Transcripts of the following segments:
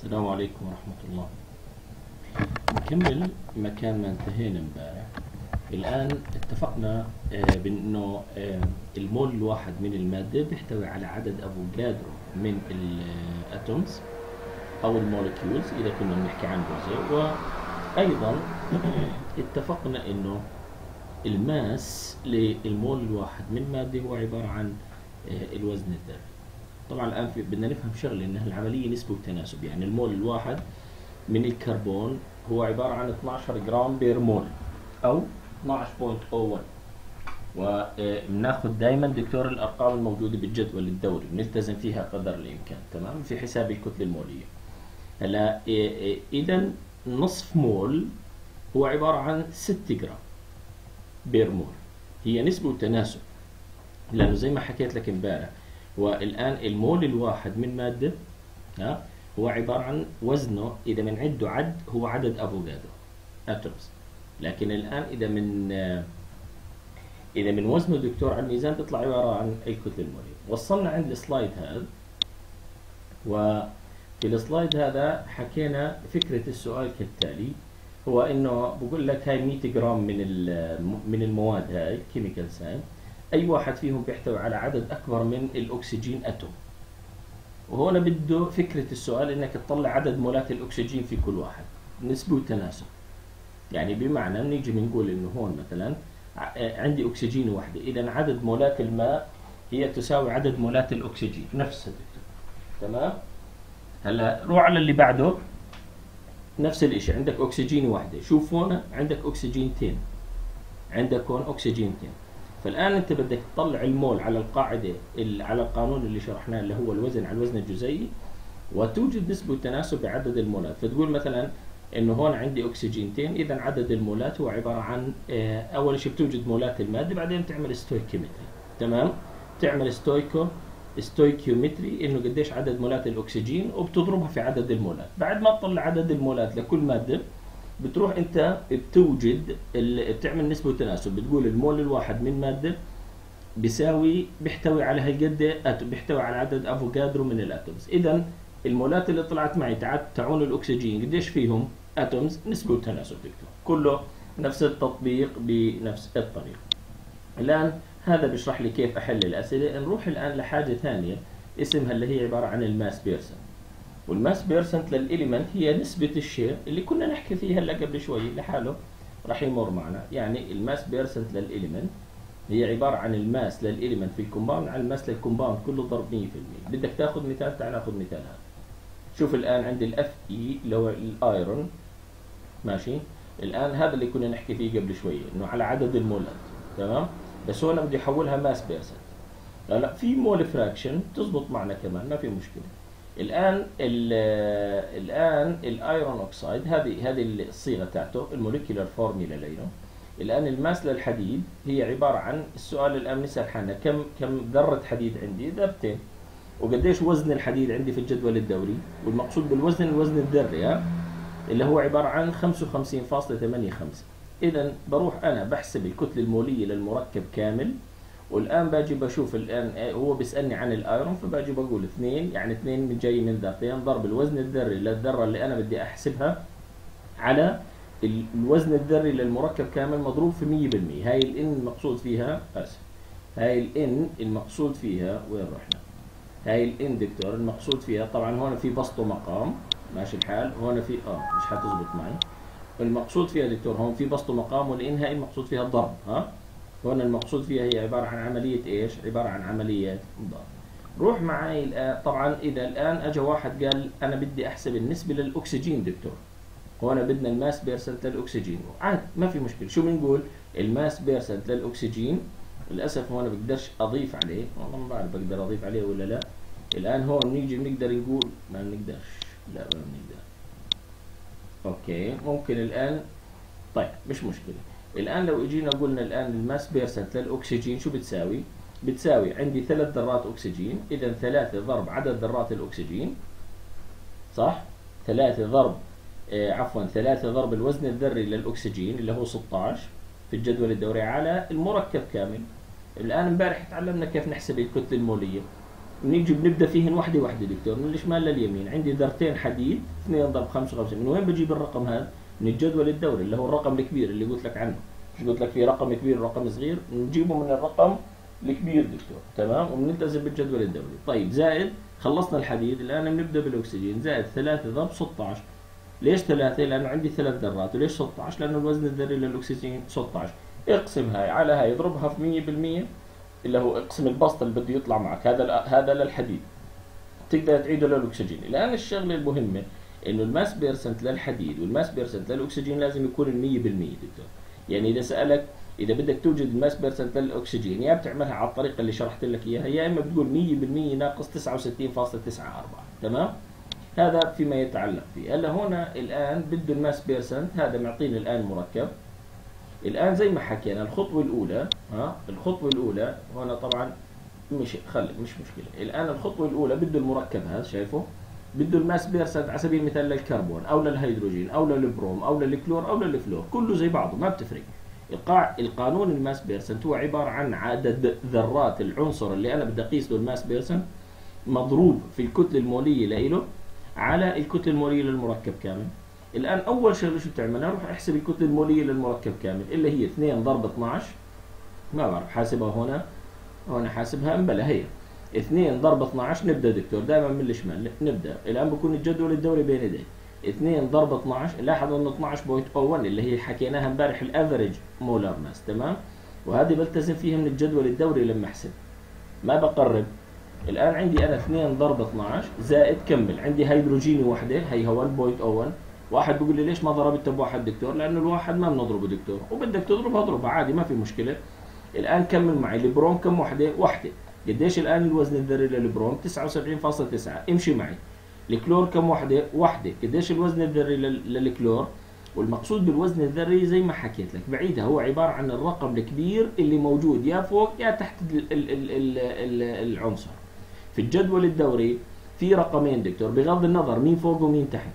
السلام عليكم ورحمة الله. نكمل مكان ما انتهينا امبارح. الآن اتفقنا آه، بأنه آه، المول الواحد من المادة بيحتوي على عدد أفوكادرو من ال atoms أو ال molecules إذا كنا بنحكي عن جزء. وأيضا اتفقنا أنه ال mass للمول الواحد من مادة هو عبارة عن آه، الوزن الذري. طبعا الآن في بدنا نفهم شغلة أنها العملية نسبة وتناسب. يعني المول الواحد من الكربون هو عبارة عن 12 جرام per mole أو 12.01 وبناخذ دائما دكتور الأرقام الموجودة بالجدول الدوري بنلتزم فيها قدر الإمكان تمام؟ في حساب الكتلة المولية. هلا إذا نصف مول هو عبارة عن 6 جرام per mole. هي نسبة وتناسب. لأنه زي ما حكيت لك امبارح والآن المول الواحد من مادة ها هو عبارة عن وزنه إذا بنعده عد هو عدد أفوكادرو atoms لكن الآن إذا من إذا من وزنه دكتور على الميزان تطلع عبارة عن الكتلة المولية. وصلنا عند ال slide هذا وفي ال slide هذا حكينا فكرة السؤال كالتالي هو إنه بقول لك هاي 100 جرام من من المواد هاي chemical sign أي واحد فيهم بيحتوي على عدد أكبر من الأكسجين atom. وهنا بده فكرة السؤال إنك تطلع عدد مولات الأكسجين في كل واحد. نسبة وتناسب. يعني بمعنى نيجي بنقول إنه هون مثلا عندي أكسجين واحدة اذا عدد مولات الماء هي تساوي عدد مولات الأكسجين. نفس الدكتور تمام؟ هلا روح على اللي بعده. نفس الشيء عندك أكسجين واحدة. شوف هون عندك اكسجينتين عندك هون اكسجينتين فالآن أنت بدك تطلع المول على القاعدة على القانون اللي شرحناه اللي هو الوزن على الوزن الجزيئي وتوجد نسبة تناسب بعدد المولات. فتقول مثلا إنه هون عندي أكسجينتين اذا عدد المولات هو عبارة عن آه، أول شيء بتوجد مولات المادة بعدين بتعمل stoichiometry تمام؟ تعمل stoichio stoichiometry إنه قديش عدد مولات الأكسجين وبتضربها في عدد المولات. بعد ما تطلع عدد المولات لكل مادة بتروح انت بتوجد بتعمل نسبة وتناسب بتقول المول الواحد من مادة بيساوي بيحتوي على هالقد بيحتوي على عدد افوكادرو من ال atoms. اذا المولات اللي طلعت معي تعون الأكسجين. قديش فيهم atoms؟ نسبة وتناسب دكتور. كله نفس التطبيق بنفس الطريقة. الآن هذا بيشرح لي كيف أحل الأسئلة. نروح الآن لحاجة ثانية اسمها اللي هي عبارة عن ال mass percent. وال mass percent لل element هي نسبة ال share اللي كنا نحكي فيها هلا قبل شوي لحاله راح يمر معنا. يعني ال mass percent لل element هي عبارة عن ال mass لل element في ال compound على ال mass لل compound كله ضرب 100% بدك تاخذ مثال تعال ناخذ مثال هذا. شوف الآن عندي ال Fe اللي هو ال iron ماشي؟ الآن هذا اللي كنا نحكي فيه قبل شوي إنه على عدد المولات. تمام؟ بس هون بدي أحولها mass percent. لا في mole fraction تزبط معنا كمان ما في مشكلة. الآن الآن ال iron oxide هذه هذه الصيغة تاعته ال molecular formula له الآن ال mass للحديد هي عبارة عن السؤال الآن نسأل حالنا كم كم ذرة حديد عندي؟ ذرتين. وقديش وزن الحديد عندي في الجدول الدوري؟ والمقصود بالوزن الوزن الذري اللي هو عبارة عن 55.85 اذا بروح أنا بحسب الكتلة المولية للمركب كامل والآن باجي بشوف الآن هو بيسألني عن الآيرون فباجي بقول اثنين يعني اثنين جاي من ذرتين ضرب الوزن الذري للذرة اللي أنا بدي أحسبها على الوزن الذري للمركب كامل مضروب في 100% هاي الان المقصود فيها اسف هاي الان المقصود فيها وين رحنا؟ هاي الان دكتور المقصود فيها طبعا هون في بسط ومقام. ماشي الحال. هون في آه مش حتزبط معي. المقصود فيها دكتور هون في بسط ومقام والان هاي المقصود فيها الضرب ها؟ هون المقصود فيها هي عبارة عن عملية إيش؟ عبارة عن عملية ضرب. روح معي الآن طبعا إذا الآن أجا واحد قال أنا بدي أحسب النسبة للأكسجين دكتور. هون بدنا ال mass percent للأكسجين، عاد ما في مشكلة، شو بنقول؟ ال mass percent للأكسجين للأسف هون بقدرش أضيف عليه، والله ما بعرف بقدر أضيف عليه ولا لا. الآن هون نيجي بنقدر نقول ما بنقدرش، لا ما بنقدر. أوكي، ممكن الآن طيب مش مشكلة. الآن لو إجينا قلنا الآن ال mass percent للأكسجين شو بتساوي؟ بتساوي عندي ثلاث ذرات أكسجين إذا ثلاثة ضرب عدد ذرات الأكسجين صح؟ ثلاثة ضرب آه عفوا ثلاثة ضرب الوزن الذري للأكسجين اللي هو 16 في الجدول الدوري على المركب كامل الآن امبارح تعلمنا كيف نحسب الكتلة المولية بنيجي بنبدأ فيهن وحده وحده دكتور من الشمال لليمين عندي ذرتين حديد 2 ضرب 55 من وين بجيب الرقم هذا؟ من الجدول الدوري اللي هو الرقم الكبير اللي قلت لك عنه. مش قلت لك في رقم كبير ورقم صغير نجيبه من الرقم الكبير دكتور. تمام؟ وبنلتزم بالجدول الدوري. طيب زائد خلصنا الحديد. الآن بنبدأ بالأكسجين. زائد 3 ضرب 16 ليش 3 لأنه عندي ثلاث ذرات. وليش 16 لأنه الوزن الذري للأكسجين 16 اقسم هاي على هاي اضربها في 100% اللي هو اقسم البسط اللي بده يطلع معك. هذا هذا للحديد. تقدر تعيده للأكسجين. الآن الشغلة المهمة إنه ال mass percent للحديد وال mass percent للأكسجين لازم يكون 100% دكتور. يعني إذا سألك إذا بدك توجد ال mass percent للأكسجين يا بتعملها على الطريقة اللي شرحت لك إياها يا إما بتقول 100% ناقص 69.94 تمام؟ هذا فيما يتعلق فيه. هلا هنا الآن بده ال mass percent هذا معطيني الآن مركب. الآن زي ما حكينا الخطوة الأولى ها؟ الخطوة الأولى هنا طبعا مش خلي مش مشكلة. الآن الخطوة الأولى بده المركب هذا شايفه؟ بده ال mass percent على سبيل المثال للكربون أو للهيدروجين أو للبروم أو للكلور أو للفلور كله زي بعضه ما بتفرق. القاع القانون ال mass percent هو عبارة عن عدد ذرات العنصر اللي أنا بدي اقيس له ال mass percent مضروب في الكتلة المولية له على الكتلة المولية للمركب كامل. الآن أول شغله شو بتعملها؟ روح أحسب الكتلة المولية للمركب كامل اللي هي 2 ضرب 12 ما بعرف حاسبها هنا هنا حاسبها امبلا هي. 2 ضرب 12 نبدأ دكتور. دائما من الشمال نبدأ. الآن بكون الجدول الدوري بين يدي 2 ضرب 12 لاحظوا انه 12.01 اللي هي حكيناها امبارح ال average molar mass تمام؟ وهذه بلتزم فيها من الجدول الدوري لما أحسب. ما بقرب؟ الآن عندي أنا 2 ضرب 12 زائد كمل. عندي هيدروجيني وحده هي هو 1.01 واحد بيقول لي ليش ما ضربت بواحد دكتور؟ لأنه الواحد ما بنضربه دكتور. وبدك تضرب اضربه عادي ما في مشكلة. الآن كمل معي. البروم كم وحدة؟ وحدة. قديش الآن الوزن الذري للبروم 79.9 امشي معي. الكلور كم وحدة؟ وحدة. قديش الوزن الذري للكلور؟ والمقصود بالوزن الذري زي ما حكيت لك. بعيدها هو عبارة عن الرقم الكبير اللي موجود يا فوق يا تحت العنصر. في الجدول الدوري في رقمين دكتور. بغض النظر مين فوق ومين تحت.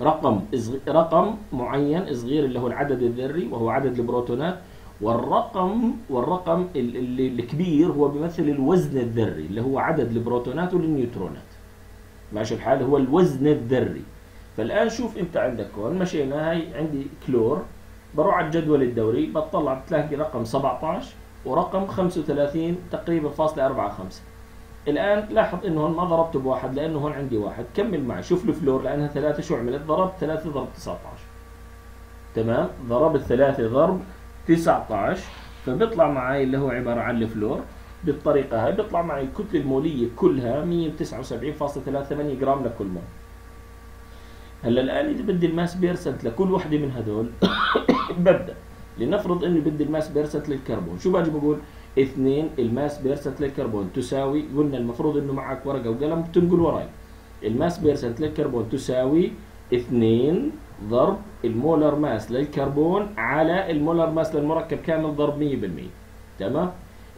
رقم رقم معين صغير اللي هو العدد الذري وهو عدد البروتونات. والرقم والرقم الكبير هو بيمثل الوزن الذري اللي هو عدد البروتونات والنيوترونات. ماشي الحال؟ هو الوزن الذري. فالآن شوف أنت عندك هون مشينا هاي عندي كلور بروح على الجدول الدوري بطلع بتلاقي رقم 17 ورقم 35 تقريبا فاصلة 45 الآن لاحظ إنه هون ما ضربته بواحد لأنه هون عندي واحد. كمل معي شوف الفلور لأنها ثلاثة شو عملت؟ ضربت ثلاثة ضرب 19 تمام؟ ضربت ثلاثة ضرب 19 فبيطلع معي اللي هو عبارة عن الفلور بالطريقة هاي بيطلع معي الكتلة المولية كلها 179.38 جرام لكل مول هلا الآن إذا بدي ال mass percent لكل وحدة من هدول ببدأ. لنفرض إني بدي ال mass percent للكربون. شو باجي بقول؟ اثنين ال mass percent للكربون. تساوي قلنا المفروض إنه معك ورقة وقلم بتنقل وراي. ال mass percent للكربون تساوي اثنين ضرب ال molar mass للكربون على ال molar mass للمركب كامل ضرب 100% تمام؟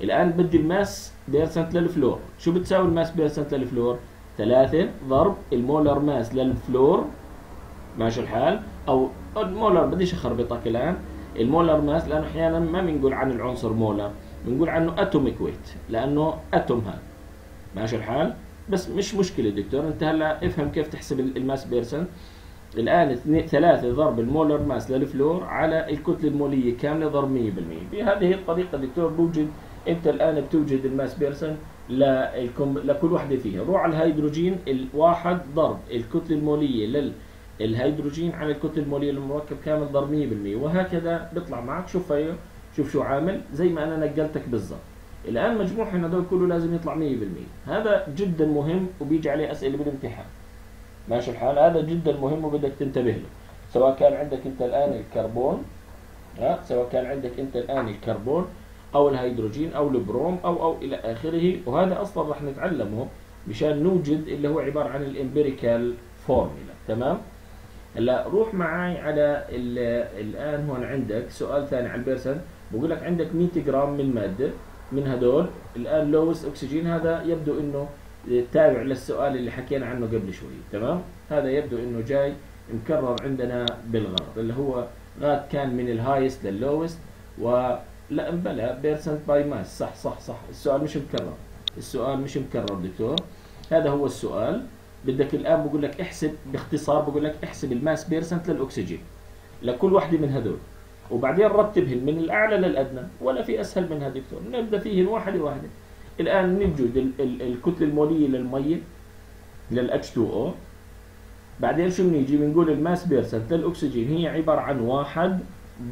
الآن بدي ال mass percent للفلور. شو بتساوي ال mass percent للفلور؟ ثلاثة ضرب ال molar mass للفلور. ماشي الحال؟ أو ال molar بديش أخربطك الآن. ال molar mass لأنه أحيانا ما بنقول عن العنصر molar بنقول عنه atomic weight لأنه atom هذا. ماشي الحال؟ بس مش مشكلة دكتور أنت هلأ افهم كيف تحسب ال mass percent الآن ثلاثة ضرب ال molar mass للفلور على الكتلة المولية كاملة ضرب 100% بهذه الطريقة دكتور بوجد أنت الآن بتوجد ال mass percent لكل وحدة فيها. روح على الهيدروجين الواحد ضرب الكتلة المولية للهيدروجين على الكتلة المولية للمركب كامل ضرب 100% وهكذا بيطلع معك. شوف فيه شوف شو عامل زي ما أنا نقلتك بالضبط. الآن مجموعهم هذول كله لازم يطلع 100% هذا جدا مهم وبيجي عليه أسئلة بالامتحان. ماشي الحال؟ هذا جدا مهم وبدك تنتبه له. سواء كان عندك أنت الآن الكربون ها؟ سواء كان عندك أنت الآن الكربون أو الهيدروجين أو البروم أو أو إلى آخره. وهذا أصلا راح نتعلمه مشان نوجد اللي هو عبارة عن ال empirical formula. تمام؟ هلا روح معي على الآن هون عندك سؤال ثاني على ال percent بقول لك عندك 100 جرام من مادة من هدول الآن lowest أكسجين هذا يبدو إنه تابع للسؤال اللي حكينا عنه قبل شوي تمام؟ هذا يبدو إنه جاي مكرر عندنا بالغرض اللي هو غاد كان من ال highest لل lowest و لا بال percent by mass صح صح صح. السؤال مش مكرر. السؤال مش مكرر دكتور. هذا هو السؤال. بدك الآن بقول لك احسب باختصار بقول لك احسب ال mass percent للأكسجين. لكل واحدة من هذول. وبعدين رتبهن من الأعلى للأدنى ولا في أسهل منها دكتور. نبدأ فيهن واحدة واحدة. الآن نوجد الكتلة المولية للمية لل H2O بعدين شو بنيجي؟ بنقول ال mass percent. للأكسجين هي عبارة عن واحد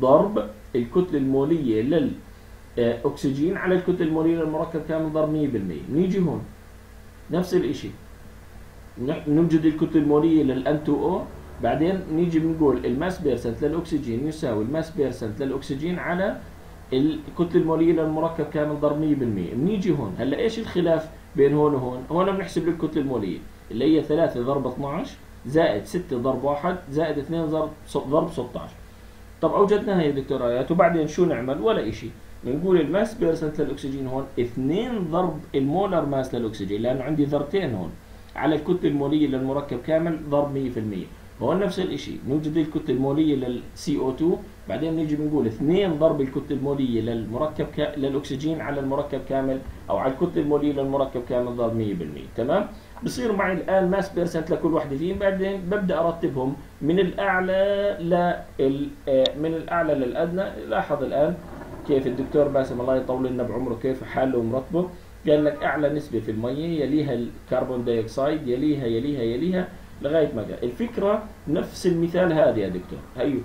ضرب الكتلة المولية للاكسجين على الكتلة المولية للمركب كامل ضرب 100% نيجي هون. نفس الشيء نوجد الكتلة المولية لل N2O بعدين نيجي بنقول ال mass percent للأكسجين يساوي ال mass percent للأكسجين على الكتله الموليه للمركب كامل ضرب 100% بنيجي هون هلا إيش الخلاف بين هون وهون؟ هون بنحسب الكتله الموليه اللي هي 3 ضرب 12 زائد 6 ضرب 1 زائد 2 ضرب ضرب 16 طب اوجدناها يا دكتور آيات وبعدين شو نعمل؟ ولا شيء بنقول ال mass percent للأكسجين هون 2 ضرب ال molar mass للأكسجين لأنه عندي ذرتين هون. على الكتله المولية للمركب كامل ضرب 100% هون نفس الشيء نوجد الكتلة المولية لل CO2 بعدين نيجي بنقول 2 ضرب الكتلة المولية للمركب ك... للأكسجين على المركب كامل أو على الكتلة المولية للمركب كامل ضرب 100% تمام؟ بصير معي الآن mass percent لكل وحده فيهم بعدين ببدأ أرتبهم من الأعلى ل آه، من الأعلى للأدنى. لاحظ الآن كيف الدكتور باسم الله يطول لنا بعمره كيف حاله ومرتبه قال لك أعلى نسبة في المية يليها ال carbon dioxide يليها يليها يليها. لغاية ما قال. الفكرة نفس المثال هذا يا دكتور. هيو.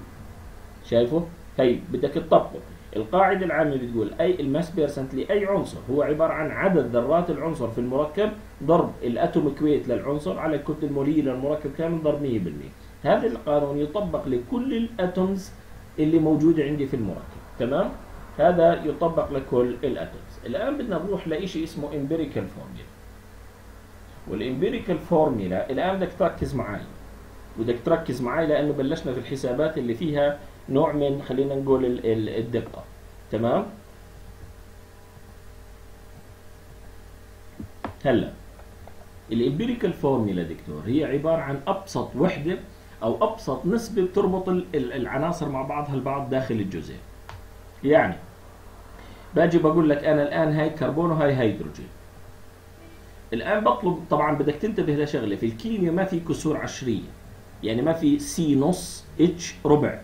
شايفه؟ هي بدك تطبقه القاعدة العامة بتقول أي ال mass percent لأي عنصر. هو عبارة عن عدد ذرات العنصر في المركب. ضرب ال atomic weight للعنصر على الكتلة المولية للمركب كامل ضرب 100% هذا القانون يطبق لكل ال atoms اللي موجودة عندي في المركب. تمام؟ هذا يطبق لكل ال atoms. الآن بدنا نروح لشيء اسمه empirical formula. وال empirical formula الآن بدك تركز معي بدك تركز معي لأنه بلشنا في الحسابات اللي فيها نوع من خلينا نقول الدقة. تمام؟ هلا ال empirical formula دكتور هي عبارة عن أبسط وحدة أو أبسط نسبة بتربط العناصر مع بعضها البعض داخل الجزيء يعني باجي بقول لك أنا الآن هاي كربون وهاي هيدروجين. الآن بطلب طبعا بدك تنتبه لشغلة في الكيمياء ما في كسور عشرية يعني ما في C نص H ربع.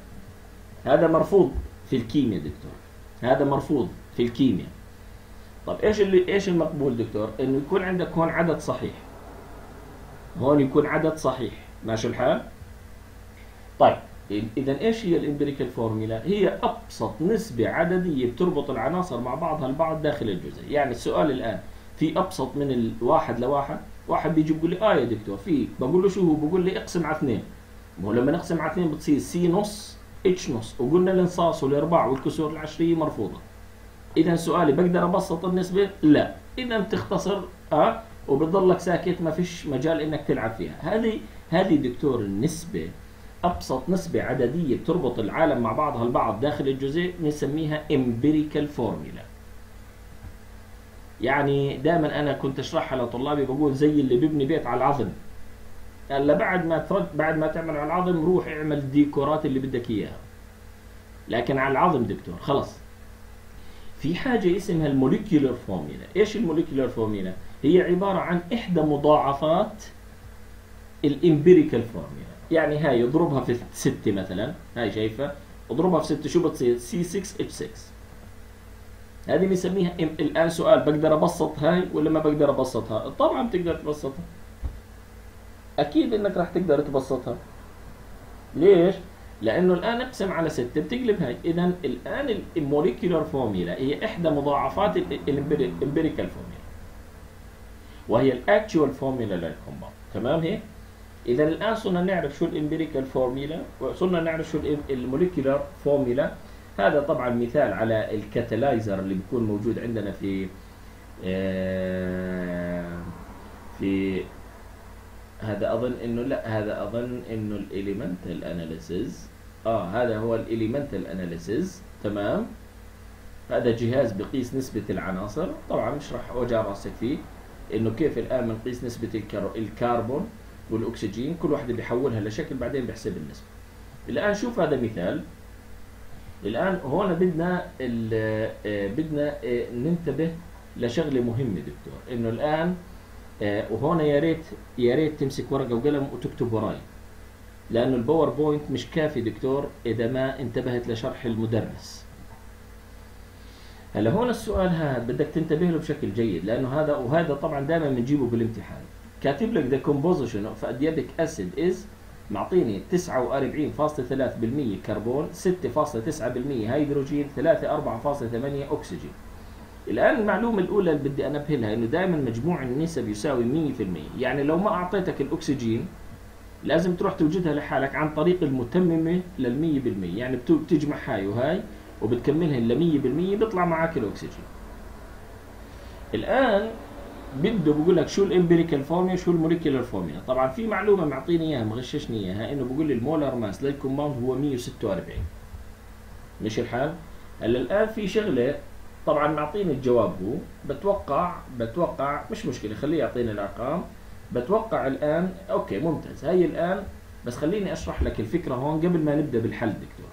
هذا مرفوض في الكيمياء دكتور. هذا مرفوض في الكيمياء. طب إيش اللي إيش المقبول دكتور؟ إنه يكون عندك هون عدد صحيح. هون يكون عدد صحيح. ماشي الحال؟ طيب اذا إيش هي ال empirical formula هي أبسط نسبة عددية بتربط العناصر مع بعضها البعض داخل الجزيء يعني السؤال الآن في أبسط من الواحد لواحد واحد بيجي بيقول لي آه يا دكتور في بقول له شو هو؟ بقول لي اقسم على اثنين. ما هو لما نقسم على اثنين بتصير C نص H نص. وقلنا الانصاص والإرباع والكسور العشرية مرفوضة. إذا سؤالي بقدر أبسط النسبة؟ لا. إذا بتختصر آه وبتضلك ساكت ما فيش مجال إنك تلعب فيها. هذه هذه دكتور النسبة أبسط نسبة عددية بتربط العناصر مع بعضها البعض داخل الجزيء نسميها امبيريكال فورمولا يعني دائما أنا كنت اشرحها لطلابي بقول زي اللي بيبني بيت على العظم. هلا بعد ما ترد بعد ما تعمل على العظم روح اعمل الديكورات اللي بدك إياها. لكن على العظم دكتور خلص. في حاجة اسمها ال molecular formula. إيش ال molecular formula؟ هي عبارة عن إحدى مضاعفات ال empirical formula. يعني هاي اضربها في 6 مثلا هاي شايفة؟ اضربها في 6 شو بتصير؟ C 6 H 6 هذه بنسميها الآن سؤال بقدر ابسط هاي ولا ما بقدر أبسطها؟ طبعا بتقدر تبسطها. أكيد إنك راح تقدر تبسطها. ليش؟ لأنه الآن أقسم على 6 بتقلب هاي اذا الان ال molecular formula هي إحدى مضاعفات ال empirical formula وهي ال actual formula لل compound تمام هيك؟ اذا الآن صرنا نعرف شو ال empirical formula وصرنا نعرف شو ال molecular formula هذا طبعا مثال على ال catalyzer اللي بيكون موجود عندنا في آه، في هذا أظن إنه لا هذا أظن إنه ال elemental analysis آه هذا هو ال elemental analysis تمام؟ هذا جهاز بقيس نسبة العناصر. طبعا مش راح اوجع راسك فيه إنه كيف الآن بنقيس نسبة الكربون والأكسجين كل واحدة بيحولها لشكل بعدين بيحسب النسبة. الآن شوف هذا مثال. الآن هون بدنا آه، بدنا آه، ننتبه لشغلة مهمة دكتور. إنه الآن آه وهون يا ريت يا ريت تمسك ورقة وقلم وتكتب وراي. لأنه ال PowerPoint مش كافي دكتور إذا ما انتبهت لشرح المدرس. هلا هون السؤال هذا بدك تنتبه له بشكل جيد لأنه هذا وهذا طبعا دائما بنجيبه بالامتحان. كاتب لك the composition of adipic acid is معطيني 49.3% كربون 6.9% هيدروجين 3 4.8 أكسجين. الآن المعلومة الأولى اللي بدي انبه لها إنه دائما مجموع النسب يساوي 100% يعني لو ما أعطيتك الأكسجين لازم تروح توجدها لحالك عن طريق المتممة لل 100% يعني بتجمع هاي وهاي وبتكملها ل 100% بيطلع معك الأكسجين. الآن بده بقول لك شو ال empirical formula شو ال molecular formula طبعا في معلومة معطيني إياها مغششني إياها إنه بقول لي ال molar mass لل compound هو 146 ماشي الحال؟ هلا الآن في شغلة طبعا معطيني الجواب هو. بتوقع بتوقع مش مشكلة خليه يعطيني الأرقام. بتوقع الآن أوكي ممتاز. هي الآن بس خليني أشرح لك الفكرة هون قبل ما نبدأ بالحل دكتور.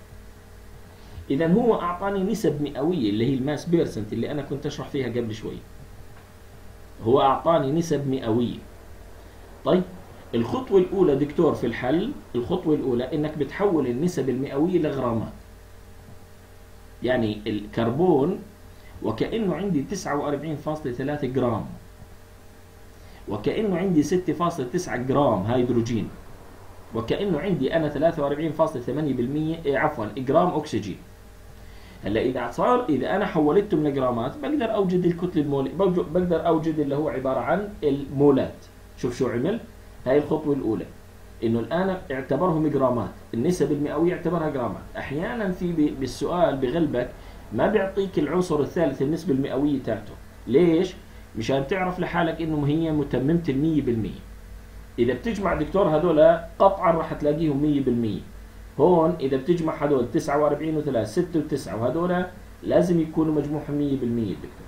اذا هو أعطاني نسب مئوية اللي هي ال mass percent اللي أنا كنت أشرح فيها قبل شوي. هو أعطاني نسب مئوية. طيب الخطوة الأولى دكتور في الحل الخطوة الأولى إنك بتحول النسب المئوية لغرامات. يعني الكربون وكأنه عندي 49.3 جرام وكأنه عندي 6.9 جرام هيدروجين وكأنه عندي أنا 43.8% عفوا جرام أكسجين. هلا إذا صار إذا أنا حولتهم لجرامات بقدر أوجد الكتله الموليه بقدر أوجد اللي هو عبارة عن المولات. شوف شو عمل؟ هاي الخطوة الأولى. إنه الآن اعتبرهم جرامات. النسب المئوية اعتبرها جرامات. أحيانا في بالسؤال بغلبك ما بيعطيك العنصر الثالث النسبة المئوية تاعته. ليش؟ مشان تعرف لحالك إنه هي متممة المية بالمية. إذا بتجمع دكتور هذول قطعا راح تلاقيهم مية بالمية. هون إذا بتجمع هذول 49 و3 6 و9 وهذول لازم يكونوا مجموعهم 100% دكتور.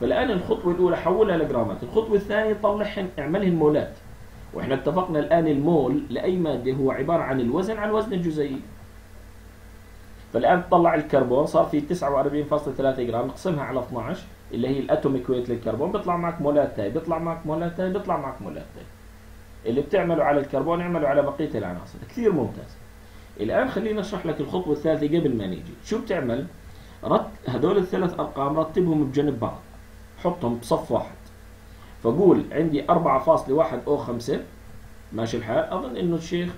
فالآن الخطوة الأولى حولها لجرامات الخطوة الثانية طلعهن اعملهن مولات. وإحنا اتفقنا الآن المول لأي مادة هو عبارة عن الوزن عن وزن الجزيء فالآن طلع الكربون صار في 49.3 جرام نقسمها على 12 اللي هي ال atomic weight للكربون. بيطلع معك مولات تاي بيطلع معك مولات تاي بيطلع معك مولات تاي اللي بتعمله على الكربون اعمله على بقية العناصر. كثير ممتاز. الآن خلينا أشرح لك الخطوة الثالثة قبل ما نيجي. شو بتعمل؟ رت هدول الثلاث أرقام رتبهم بجنب بعض. حطهم بصف واحد. فقول عندي 4.1 أو 5 ماشي الحال. أظن إنه الشيخ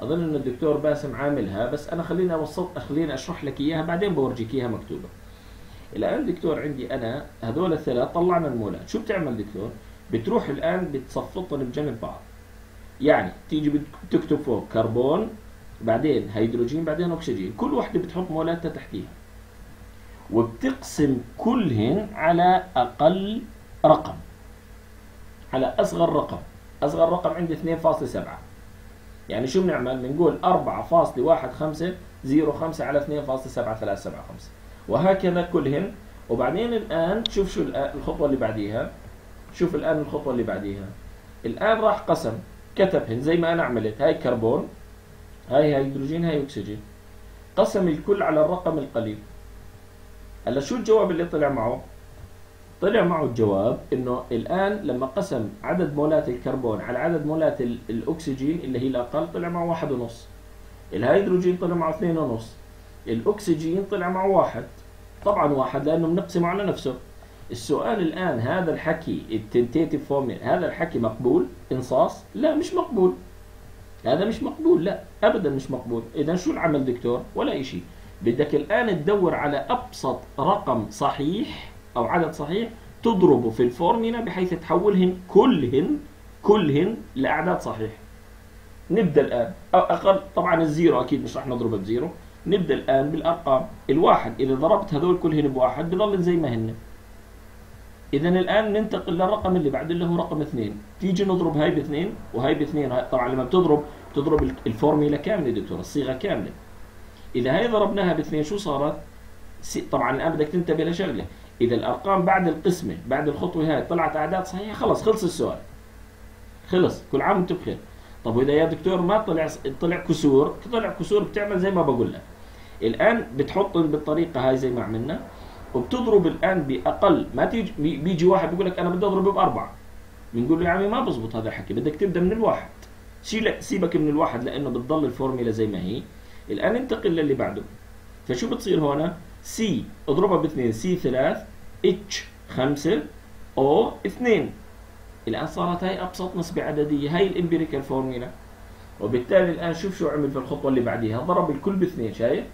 أظن إنه الدكتور باسم عاملها بس أنا خليني اوسط خليني أشرح لك إياها بعدين بورجيك إياها مكتوبة. الآن دكتور عندي أنا هذول الثلاث طلعنا المولات. شو بتعمل دكتور؟ بتروح الآن بتصفطهم بجنب بعض. يعني تيجي بتكتب فوق كربون بعدين هيدروجين بعدين أكسجين. كل وحده بتحط مولاتها تحتيها. وبتقسم كلهن على أقل رقم. على أصغر رقم. أصغر رقم عندي 2.7 يعني شو بنعمل؟ بنقول 4.1505 على 2.7375 وهكذا كلهن. وبعدين الآن شوف شو الخطوة اللي بعديها. شوف الآن الخطوة اللي بعديها. الآن راح قسم. كتبهن زي ما أنا عملت. هاي كربون. هاي هيدروجين هاي أكسجين. قسم الكل على الرقم القليل. هلا شو الجواب اللي طلع معه؟ طلع معه الجواب إنه الآن لما قسم عدد مولات الكربون على عدد مولات الأكسجين اللي هي الأقل طلع معه واحد ونص. الهيدروجين طلع معه اثنين ونص. الأكسجين طلع معه واحد. طبعا واحد لأنه بنقسمه على نفسه. السؤال الآن هذا الحكي ال tentative formula هذا الحكي مقبول؟ إنصاص؟ لا مش مقبول. هذا مش مقبول لا ابدا مش مقبول. اذا شو العمل دكتور؟ ولا شيء بدك الآن تدور على أبسط رقم صحيح أو عدد صحيح تضربه في الفورميلا بحيث تحولهن كلهن كلهن لأعداد صحيحه نبدأ الآن. أقل طبعا ال zero أكيد مش راح نضربه ب zero. نبدأ الآن بالأرقام الواحد. إذا ضربت هذول كلهن بواحد بضل زي ما هن. اذا الآن ننتقل للرقم اللي بعد اللي هو رقم اثنين. تيجي نضرب هاي باثنين وهي باثنين طبعا لما بتضرب تضرب الفورميلا كاملة دكتور الصيغة كاملة. إذا هي ضربناها باثنين شو صارت؟ طبعا الآن بدك تنتبه لشغلة. إذا الأرقام بعد القسمة بعد الخطوة هاي طلعت أعداد صحيحة خلص خلص السؤال. خلص كل عام وأنتم بخير. طب وإذا يا دكتور ما طلع طلع كسور طلع كسور بتعمل زي ما بقول لك. الآن بتحط بالطريقة هاي زي ما عملنا. وبتضرب الآن بأقل ما تيجي بيجي واحد بيقول لك أنا بدي أضرب بأربعة. بنقول له يا عمي ما بزبط هذا الحكي بدك تبدأ من الواحد. سيبك من الواحد لأنه بتضل الفورميلا زي ما هي. الآن انتقل للي بعده. فشو بتصير هون؟ C اضربها باثنين. C ثلاث H خمسة O اثنين. الآن صارت هاي أبسط نسبة عددية هاي ال empirical formula. وبالتالي الآن شوف شو عمل في الخطوة اللي بعديها. ضرب الكل باثنين شايف؟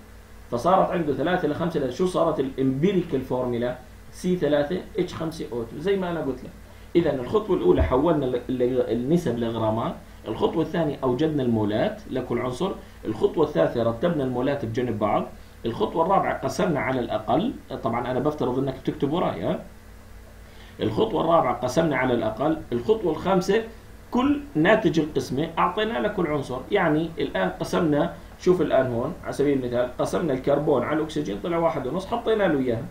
فصارت عنده ثلاثة لخمسة شو صارت؟ ال empirical formula C 3 H 5 O 2 زي ما أنا قلت لك. اذا الخطوة الأولى حولنا النسب لغرامات الخطوة الثانية أوجدنا المولات لكل عنصر الخطوة الثالثة رتبنا المولات بجانب بعض الخطوة الرابعة قسمنا على الأقل طبعا أنا بفترض أنك تكتب وراي الخطوة الرابعة قسمنا على الأقل الخطوة الخامسة كل ناتج القسمة أعطينا لكل عنصر يعني الآن قسمنا شوف الآن هون على سبيل المثال قسمنا الكربون على الأكسجين طلع واحد ونص حطينا له إياها.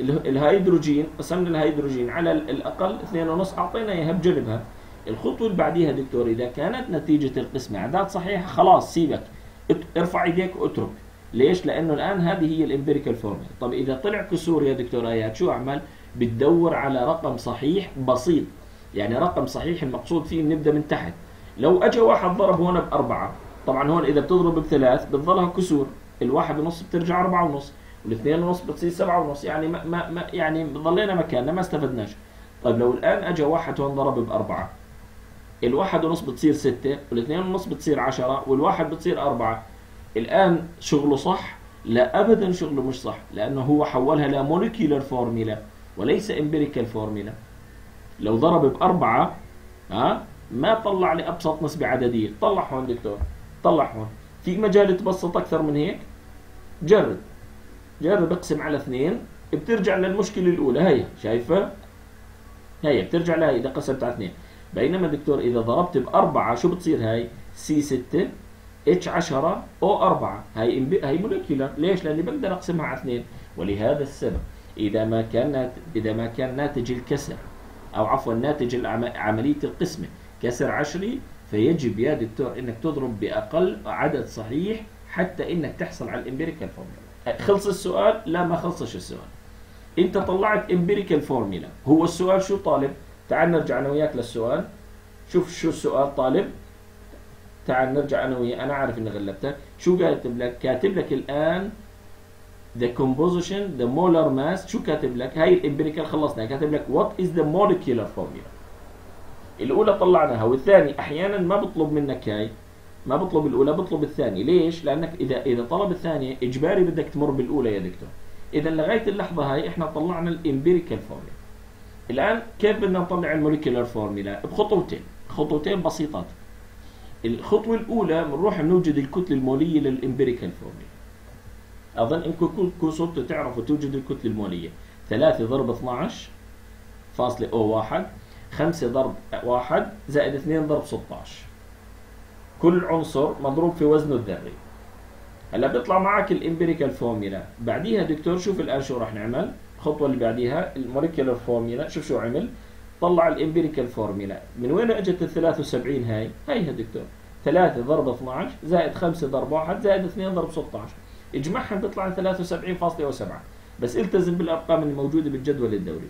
الهيدروجين قسمنا الهيدروجين على الأقل اثنين ونص أعطينا إياها بجنبها. الخطوة اللي بعديها دكتور إذا كانت نتيجة القسمة أعداد صحيحة خلاص سيبك. ارفع إيديك واترك. ليش؟ لأنه الآن هذه هي ال empirical formula طب إذا طلع كسور يا دكتور آيات شو أعمل؟ بتدور على رقم صحيح بسيط. يعني رقم صحيح المقصود فيه نبدأ من تحت. لو أجى واحد ضرب هون بأربعة طبعا هون إذا بتضرب بثلاث بتظلها كسور الواحد ونص بترجع أربعة ونص والاثنين ونص بتصير سبعة ونص يعني ما, ما يعني ضلينا مكاننا ما استفدناش. طيب لو الآن أجى واحد هون ضرب بأربعة الواحد ونص بتصير ستة والاثنين ونص بتصير عشرة والواحد بتصير أربعة الآن شغله صح؟ لا أبدا شغله مش صح لأنه هو حولها ل molecular formula وليس empirical formula لو ضرب بأربعة ها ما طلع لي أبسط نسبة عددية. طلع هون دكتور. طلع هون. في مجال تبسط أكثر من هيك؟ جرب. جرب اقسم على اثنين. بترجع للمشكلة الأولى. هي شايفة؟ هي بترجع لهي إذا قسمت على اثنين. بينما دكتور إذا ضربت بأربعة شو بتصير هاي؟ سي 6 إتش 10 أو 4 هاي هاي molecular. ليش؟ لأني بقدر أقسمها على اثنين. ولهذا السبب إذا ما كان إذا ما كان ناتج الكسر أو عفوا ناتج عملية القسمة كسر عشري فيجب يا دكتور إنك تضرب بأقل عدد صحيح حتى إنك تحصل على ال empirical formula خلص السؤال؟ لا ما خلصش السؤال. أنت طلعت empirical formula هو السؤال شو طالب؟ تعال نرجع أنا وياك للسؤال. شوف شو السؤال طالب. تعال نرجع أنا وياك. أنا عارف إني غلبتك. شو كاتب لك؟ كاتب لك الآن the composition the molar mass. شو كاتب لك؟ هاي ال empirical خلصنا كاتب لك what is the molecular formula الأولى طلعناها والثاني أحيانا ما بطلب منك هاي ما بطلب الأولى بطلب الثانية. ليش؟ لأنك إذا إذا طلب الثانية إجباري بدك تمر بالأولى يا دكتور. اذا لغاية اللحظة هاي إحنا طلعنا ال empirical formula الآن كيف بدنا نطلع ال molecular formula؟ بخطوتين خطوتين بسيطات. الخطوة الأولى بنروح نوجد الكتلة المولية لل empirical formula. أظن إنكم كنتوا تعرفوا توجد الكتلة المولية. 3 ضرب 12 فاصلة O واحد 5 ضرب واحد زائد 2 ضرب 16 كل عنصر مضروب في وزنه الذري هلا بيطلع معك ال empirical formula. بعديها دكتور شوف الآن شو راح نعمل. الخطوة اللي بعديها ال molecular formula. شوف شو عمل. طلع ال empirical formula. من وين اجت ال 73 هاي؟ هيها دكتور. 3 ضرب 12 زائد 5 ضرب 1 زائد 2 ضرب 16 اجمعهم بيطلع 73.7 بس التزم بالأرقام اللي موجوده بالجدول الدوري.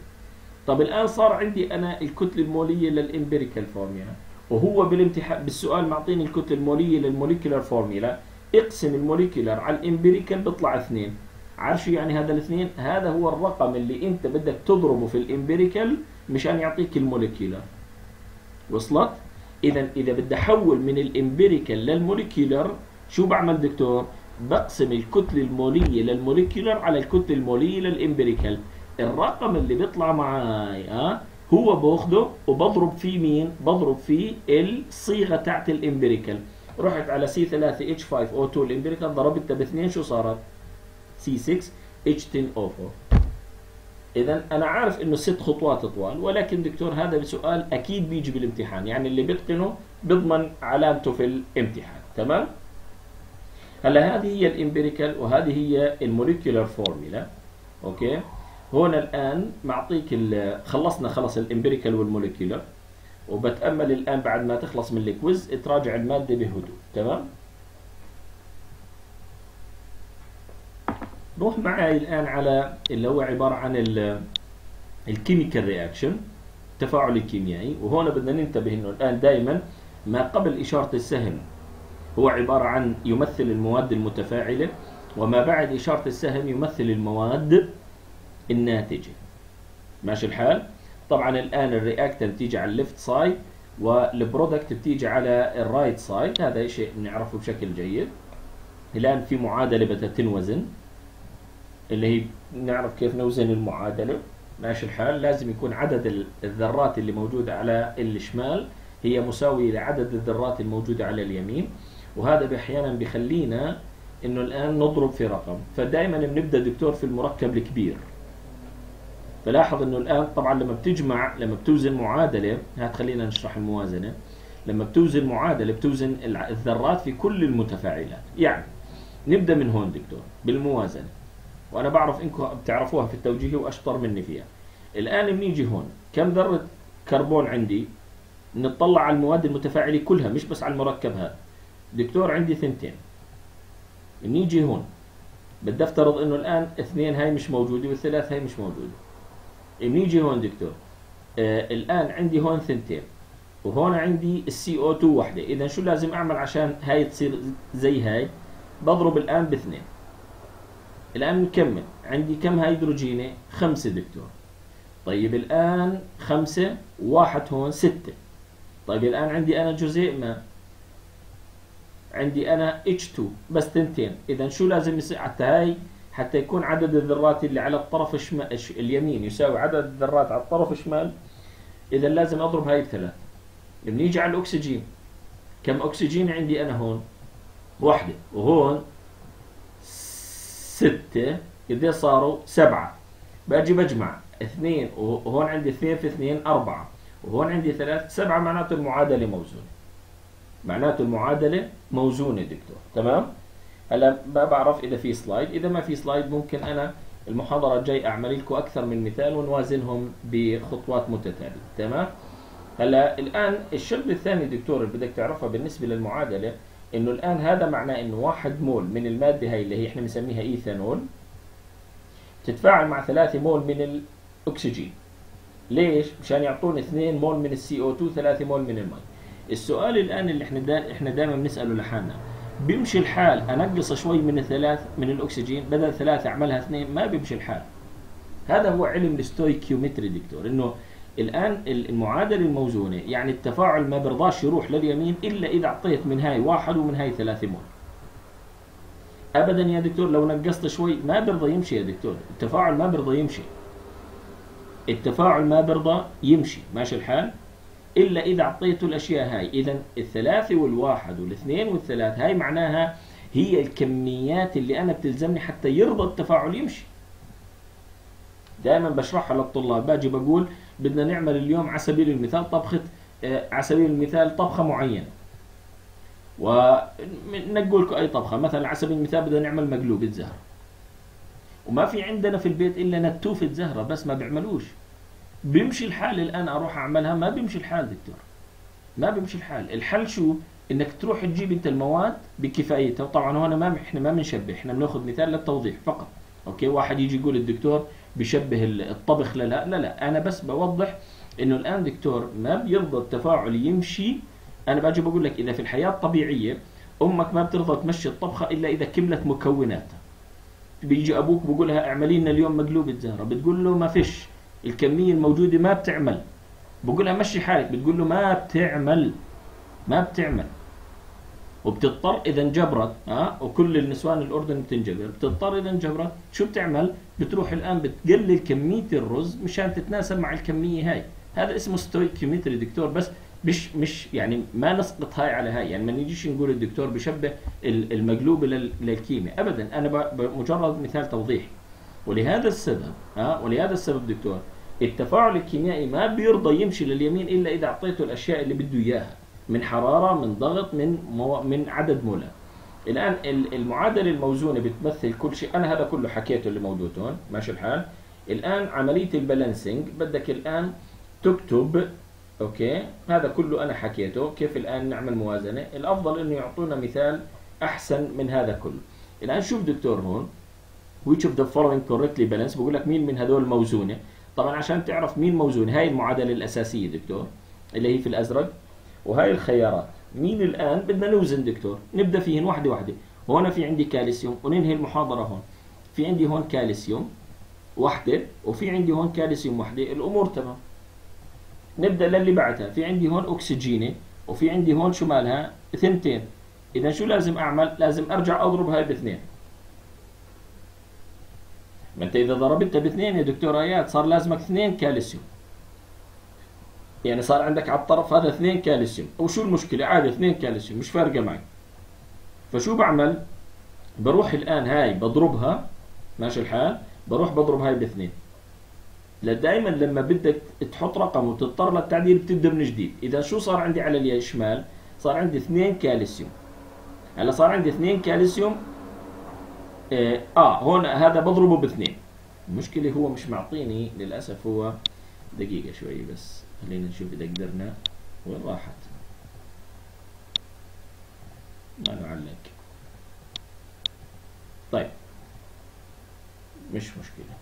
طب الآن صار عندي أنا الكتلة المولية لل empirical formula وهو بالامتحان بالسؤال معطيني الكتلة المولية لل molecular formula اقسم ال molecular على ال empirical بيطلع 2 عارف شو يعني هذا الاثنين؟ هذا هو الرقم اللي أنت بدك تضربه في ال empirical مشان يعطيك ال molecular وصلت؟ إذا إذا بدي أحول من ال empirical لل molecular شو بعمل دكتور؟ بقسم الكتلة المولية لل molecular على الكتلة المولية لل empirical. الرقم اللي بيطلع معي ها هو بأخده وبضرب فيه مين؟ بضرب فيه الصيغة تاعت ال empirical رحت على C 3 H 5 O 2 ال empirical ضربتها باثنين شو صارت؟ C6 H10O4 اذا أنا عارف إنه ست خطوات طوال ولكن دكتور هذا سؤال أكيد بيجي بالامتحان يعني اللي بيتقنه بيضمن علامته في الامتحان. تمام؟ هلا هذه هي ال empirical وهذه هي ال molecular formula Okay؟ هون الآن معطيك خلصنا خلص ال empirical وال molecular وبتأمل الآن بعد ما تخلص من ال quiz تراجع المادة بهدوء تمام؟ روح معي الآن على اللي هو عبارة عن ال chemical reaction التفاعل الكيميائي وهنا بدنا ننتبه إنه الآن دائما ما قبل إشارة السهم هو عبارة عن يمثل المواد المتفاعلة وما بعد إشارة السهم يمثل المواد الناتجة. ماشي الحال؟ طبعا الآن ال reactant تيجي على ال left side وال product بتيجي على ال right side. هذا شيء بنعرفه بشكل جيد. الآن في معادلة بدها تنوزن اللي هي نعرف كيف نوزن المعادلة. ماشي الحال؟ لازم يكون عدد الذرات اللي موجودة على الشمال هي مساوية لعدد الذرات الموجودة على اليمين. وهذا أحيانا بيخلينا إنه الآن نضرب في رقم. فدائما بنبدأ دكتور في المركب الكبير. فلاحظ إنه الآن طبعا لما بتجمع لما بتوزن معادلة هات خلينا نشرح الموازنة لما بتوزن معادلة بتوزن الذرات في كل المتفاعلات. يعني نبدأ من هون دكتور بالموازنة. وأنا بعرف إنكم بتعرفوها في التوجيه وأشطر مني فيها. الآن بنيجي هون. كم ذرة كربون عندي؟ نطلع على المواد المتفاعلة كلها مش بس على المركب هذا. دكتور عندي ثنتين. نيجي هون. بدي أفترض إنه الآن اثنين هاي مش موجودة والثلاث هاي مش موجودة. بنيجي هون دكتور آه الآن عندي هون ثنتين وهون عندي السي أو 2 وحدة إذا شو لازم أعمل عشان هاي تصير زي هاي؟ بضرب الآن باثنين. الآن نكمل عندي كم هيدروجينة؟ خمسة دكتور. طيب الآن خمسة واحد هون ستة. طيب الآن عندي أنا جزيء ما؟ عندي أنا H2 بس تنتين إذا شو لازم يصير؟ حتى هاي حتى يكون عدد الذرات اللي على الطرف الشمال اليمين يساوي عدد الذرات على الطرف الشمال إذا لازم أضرب هاي بثلاث بنيجي على الأكسجين كم أكسجين عندي أنا هون؟ واحدة وهون ستة قد صاروا سبعة. بأجي بجمع اثنين وهون عندي اثنين في اثنين أربعة وهون عندي ثلاث سبعة معناته المعادلة موزونة. معناته المعادلة موزونة دكتور. تمام؟ هلا ما بعرف إذا في سلايد إذا ما في سلايد ممكن أنا المحاضرة الجاي أعمل لكم أكثر من مثال ونوازنهم بخطوات متتالية. تمام؟ هلا الآن الشغله الثاني دكتور اللي بدك تعرفها بالنسبة للمعادلة إنه الآن هذا معناه إنه واحد مول من المادة هاي اللي هي إحنا بنسميها إيثانول تتفاعل مع ثلاثة مول من الأكسجين. ليش؟ مشان يعطون 2 مول من ال CO2 3 مول من المي. السؤال الآن اللي إحنا دا إحنا دائما بنسأله لحالنا بيمشي الحال. أنقص شوي من الثلاث من الأكسجين بدل ثلاثة أعملها اثنين ما بيمشي الحال. هذا هو علم ال stoichiometry دكتور إنه الآن المعادلة الموزونة يعني التفاعل ما برضاش يروح لليمين إلا إذا أعطيت من هاي واحد ومن هاي ثلاثة مول. ابدا يا دكتور لو نقصت شوي ما برضى يمشي يا دكتور. التفاعل ما برضى يمشي. التفاعل ما برضى يمشي. ماشي الحال؟ إلا إذا أعطيته الأشياء هاي. إذا الثلاثة والواحد والاثنين والثلاث هاي معناها هي الكميات اللي أنا بتلزمني حتى يرضى التفاعل يمشي. دائما بشرحها للطلاب. باجي بقول بدنا نعمل اليوم على سبيل المثال طبخة آه، على سبيل المثال طبخة معينة. ونقول لكم أي طبخة. مثلا على سبيل المثال بدنا نعمل مقلوبة زهرة. وما في عندنا في البيت إلا نتوفة زهرة بس ما بيعملوش. بيمشي الحال الآن أروح أعملها؟ ما بيمشي الحال دكتور. ما بيمشي الحال. الحل شو؟ إنك تروح تجيب أنت المواد بكفايتها. وطبعا هون ما إحنا ما بنشبه. إحنا بناخذ مثال للتوضيح فقط. أوكي؟ واحد يجي يقول الدكتور بشبه الطبخ لا لا. لا لا. أنا بس بوضح إنه الآن دكتور ما بيرضى التفاعل يمشي. أنا باجي بقول لك إذا في الحياة الطبيعية أمك ما بترضى تمشي الطبخة إلا إذا كملت مكوناتها. بيجي أبوك بقول لها اعملي لنا اليوم مقلوبه زهره بتقول له ما فيش. الكمية الموجودة ما بتعمل. بقول لها مشي حالك بتقول له ما بتعمل ما بتعمل. وبتضطر إذا انجبرت ها وكل النسوان الأردن بتنجبر. بتضطر إذا انجبرت شو بتعمل؟ بتروح الآن بتقلل كمية الرز مشان تتناسب مع الكمية هاي. هذا اسمه stoichiometry دكتور بس مش مش يعني ما نسقط هاي على هاي. يعني ما نجيش نقول الدكتور بشبه المقلوبه للكيمياء. ابدا أنا مجرد مثال توضيحي. ولهذا السبب ها ولهذا السبب دكتور التفاعل الكيميائي ما بيرضى يمشي لليمين إلا إذا أعطيته الأشياء اللي بده إياها من حرارة من ضغط من مو... من عدد مولات الآن المعادلة الموزونة بتمثل كل شيء. أنا هذا كله حكيته اللي موجود هون ماشي الحال. الآن عملية ال balancing بدك الآن تكتب okay؟ هذا كله أنا حكيته كيف الآن نعمل موازنة؟ الأفضل إنه يعطونا مثال أحسن من هذا كله. الآن شوف دكتور هون which of the following correctly balanced بقول لك مين من هذول موزونة؟ طبعا عشان تعرف مين موزون. هاي المعادلة الأساسية دكتور اللي هي في الأزرق. وهاي الخيارات. مين الآن؟ بدنا نوزن دكتور. نبدأ فيهن واحدة واحدة هون في عندي كالسيوم وننهي المحاضرة هون. في عندي هون كالسيوم واحدة وفي عندي هون كالسيوم واحدة الأمور تمام. نبدأ للي بعدها. في عندي هون اكسجينه وفي عندي هون شو مالها؟ ثنتين. إذا شو لازم أعمل؟ لازم أرجع أضرب هاي باثنين. ما انت اذا ضربتها باثنين يا دكتور ايات صار لازمك اثنين كالسيوم. يعني صار عندك على الطرف هذا اثنين كالسيوم. وشو المشكلة؟ عادي اثنين كالسيوم مش فارقة معي. فشو بعمل؟ بروح الآن هاي بضربها ماشي الحال؟ بروح بضرب هاي باثنين. دائما لما بدك تحط رقم وتضطر للتعديل بتبدأ من جديد. إذا شو صار عندي على الشمال؟ صار عندي اثنين كالسيوم. هلا صار عندي اثنين كالسيوم آه, آه هون هذا بضربه باثنين. المشكلة هو مش معطيني للأسف هو دقيقة شوي بس. خلينا نشوف إذا قدرنا. وين راحت؟ ما نعلق. طيب. مش مشكلة.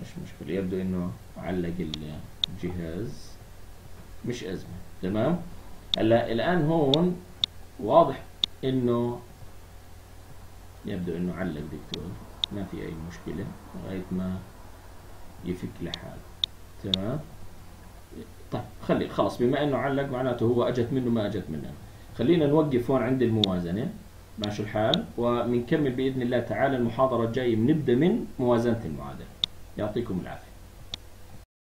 مش مشكلة. يبدو إنه علق الجهاز. مش أزمة. تمام؟ هلا الآن هون واضح إنه يبدو إنه علق دكتور. ما في أي مشكلة لغاية ما يفك لحاله. تمام؟ طيب خلي خلاص بما إنه علق معناته هو أجت منه ما أجت مننا خلينا نوقف هون عند الموازنة. ماشي الحال. وبنكمل بإذن الله تعالى المحاضرة الجاية بنبدأ من موازنة المعادلة. يعطيكم العافية.